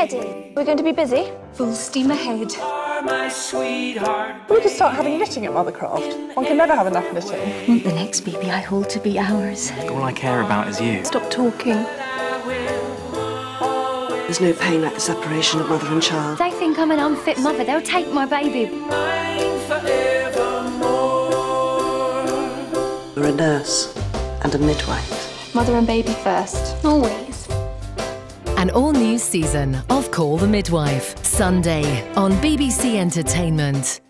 ready. We're going to be busy? Full steam ahead. my sweetheart. We could start having knitting at Mothercraft. One can never have enough knitting. Want the next baby I hold to be ours. All I care about is you. Stop talking. There's no pain like the separation of mother and child. They think I'm an unfit mother. They'll take my baby. Mine forevermore. You're a nurse and a midwife. Mother and baby first. Always. An all new season of Call the Midwife, Sunday on BBC Entertainment.